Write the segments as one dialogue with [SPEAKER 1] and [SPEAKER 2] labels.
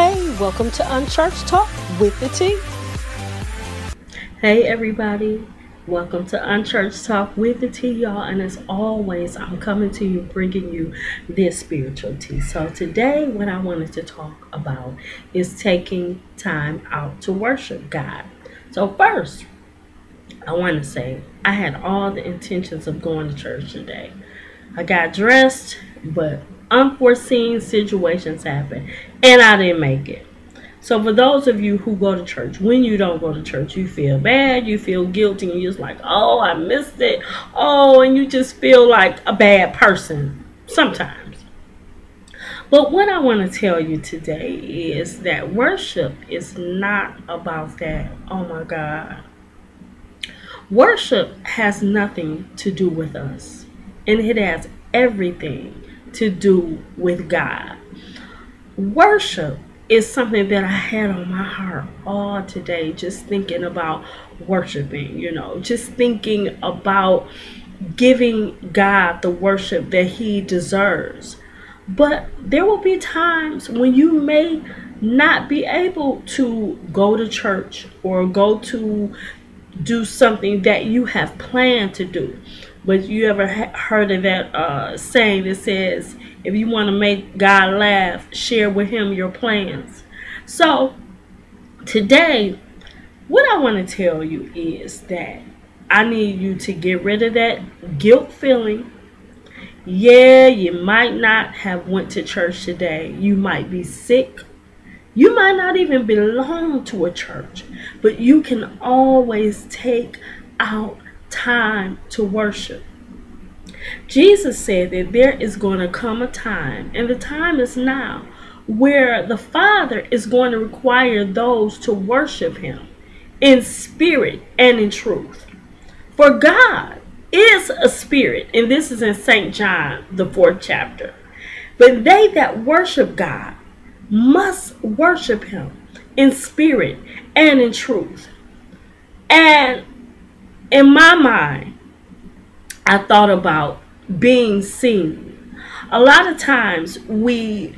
[SPEAKER 1] Hey, welcome to Unchurched Talk with the Tea. Hey, everybody. Welcome to Unchurched Talk with the Tea, y'all. And as always, I'm coming to you bringing you this spiritual tea. So, today, what I wanted to talk about is taking time out to worship God. So, first, I want to say I had all the intentions of going to church today. I got dressed, but unforeseen situations happen, and I didn't make it. So for those of you who go to church, when you don't go to church, you feel bad, you feel guilty, and you're just like, oh, I missed it. Oh, and you just feel like a bad person sometimes. But what I want to tell you today is that worship is not about that. Oh my God. Worship has nothing to do with us, and it has everything to do with God. Worship is something that I had on my heart all today, just thinking about worshiping, you know, just thinking about giving God the worship that He deserves. But there will be times when you may not be able to go to church or go to do something that you have planned to do. But you ever heard of that uh, saying that says, if you want to make God laugh, share with him your plans. So today, what I want to tell you is that I need you to get rid of that guilt feeling. Yeah, you might not have went to church today. You might be sick. You might not even belong to a church, but you can always take out time to worship. Jesus said that there is going to come a time, and the time is now, where the Father is going to require those to worship Him in spirit and in truth. For God is a spirit, and this is in St. John, the fourth chapter. But they that worship God must worship Him in spirit and in truth. And in my mind, I thought about being seen. A lot of times we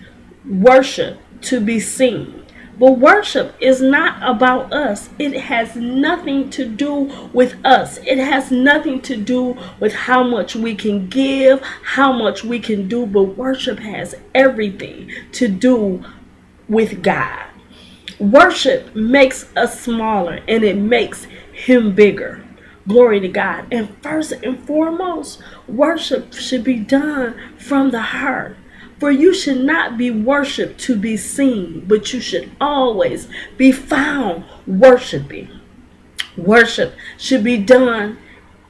[SPEAKER 1] worship to be seen. But worship is not about us. It has nothing to do with us. It has nothing to do with how much we can give, how much we can do. But worship has everything to do with God. Worship makes us smaller and it makes Him bigger. Glory to God. And first and foremost, worship should be done from the heart. For you should not be worshiped to be seen, but you should always be found worshiping. Worship should be done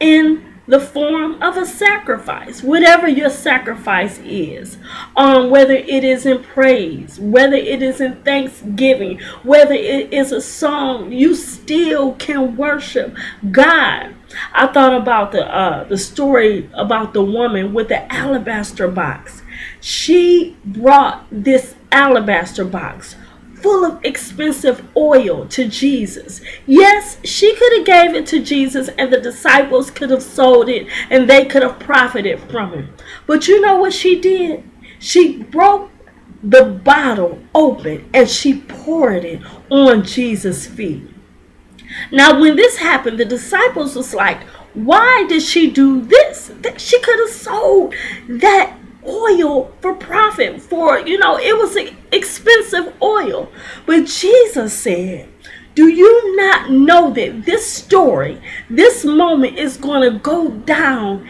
[SPEAKER 1] in the form of a sacrifice, whatever your sacrifice is, um, whether it is in praise, whether it is in thanksgiving, whether it is a song, you still can worship God. I thought about the uh, the story about the woman with the alabaster box. She brought this alabaster box full of expensive oil to Jesus. Yes, she could have gave it to Jesus and the disciples could have sold it and they could have profited from it. But you know what she did? She broke the bottle open and she poured it on Jesus' feet. Now, when this happened, the disciples was like, why did she do this? That she could have sold that oil for profit for you know it was an expensive oil. But jesus said do you not know that this story this moment is going to go down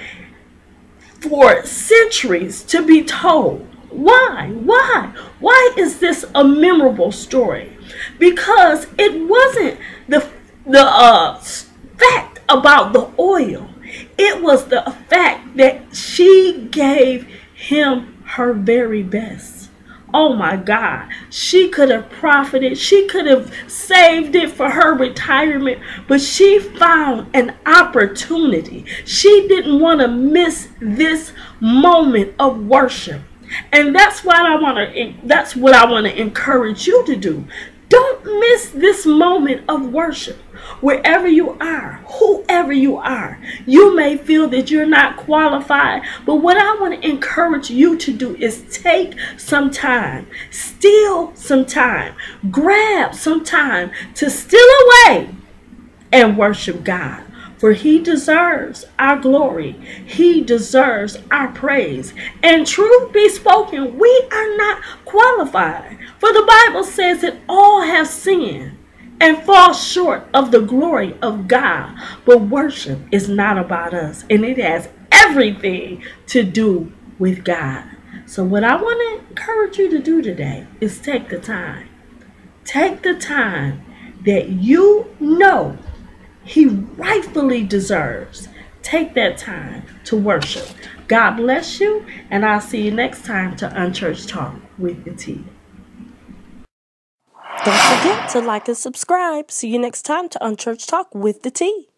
[SPEAKER 1] for centuries to be told? Why? Why? Why is this a memorable story? Because it wasn't the the uh fact about the oil. It was the fact that she gave him her very best. Oh my God. She could have profited. She could have saved it for her retirement, but she found an opportunity. She didn't want to miss this moment of worship. And that's what I want to that's what I want to encourage you to do. Miss this moment of worship. Wherever you are, whoever you are, you may feel that you're not qualified. But what I want to encourage you to do is take some time, steal some time, grab some time to steal away and worship God for he deserves our glory. He deserves our praise. And truth be spoken, we are not qualified. For the Bible says that all have sinned and fall short of the glory of God. But worship is not about us, and it has everything to do with God. So, what I want to encourage you to do today is take the time. Take the time that you know he rightfully deserves. Take that time to worship. God bless you, and I'll see you next time to Unchurched Talk with the Tea.
[SPEAKER 2] Don't forget to like and subscribe. See you next time to Unchurched Talk with the Tea.